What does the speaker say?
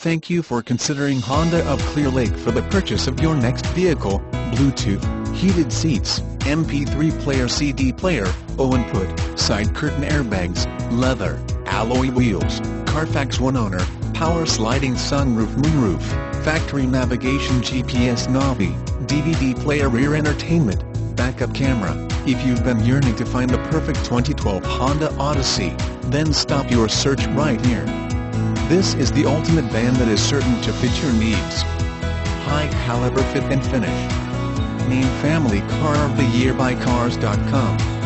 Thank you for considering Honda of Clear Lake for the purchase of your next vehicle, Bluetooth, heated seats, MP3 player CD player, O-input, side curtain airbags, leather, alloy wheels, Carfax One owner, power sliding sunroof moonroof, factory navigation GPS Navi, DVD player rear entertainment, backup camera. If you've been yearning to find the perfect 2012 Honda Odyssey, then stop your search right here. This is the ultimate van that is certain to fit your needs. High caliber fit and finish. Name Family Car of the Year by Cars.com.